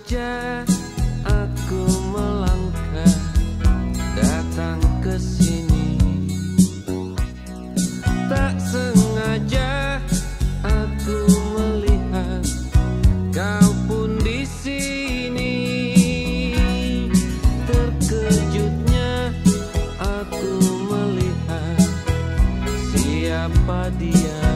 saja aku melangkah datang ke sini. Tak sengaja aku melihat kau pun di sini. Terkejutnya aku melihat siapa dia.